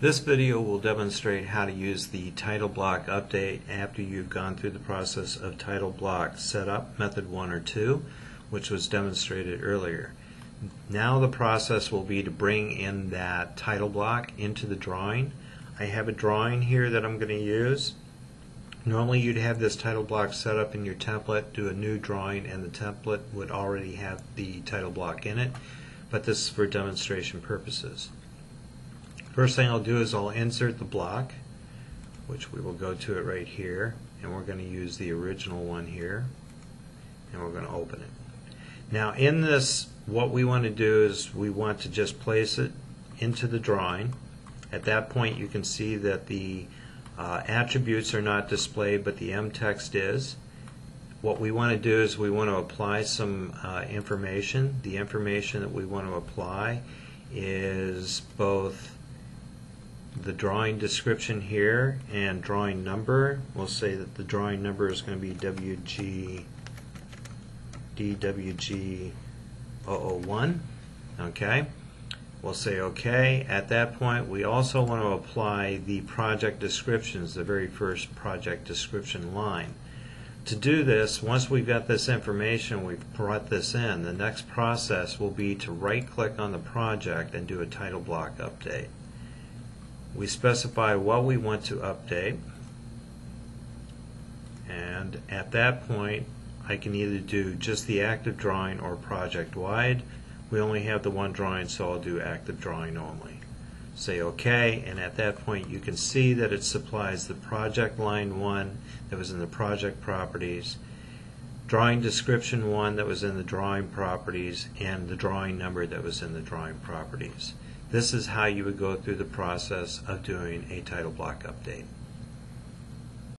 This video will demonstrate how to use the title block update after you've gone through the process of title block setup, method 1 or 2, which was demonstrated earlier. Now the process will be to bring in that title block into the drawing. I have a drawing here that I'm going to use. Normally you'd have this title block set up in your template, do a new drawing, and the template would already have the title block in it, but this is for demonstration purposes. First thing I'll do is I'll insert the block, which we will go to it right here, and we're going to use the original one here, and we're going to open it. Now in this, what we want to do is we want to just place it into the drawing. At that point you can see that the uh, attributes are not displayed, but the M text is. What we want to do is we want to apply some uh, information. The information that we want to apply is both the drawing description here and drawing number. We'll say that the drawing number is going to be WG DWG001. Okay. We'll say OK. At that point, we also want to apply the project descriptions, the very first project description line. To do this, once we've got this information, we've brought this in, the next process will be to right-click on the project and do a title block update. We specify what we want to update, and at that point, I can either do just the active drawing or project-wide. We only have the one drawing, so I'll do active drawing only. Say OK, and at that point you can see that it supplies the project line 1 that was in the project properties, drawing description 1 that was in the drawing properties, and the drawing number that was in the drawing properties. This is how you would go through the process of doing a title block update.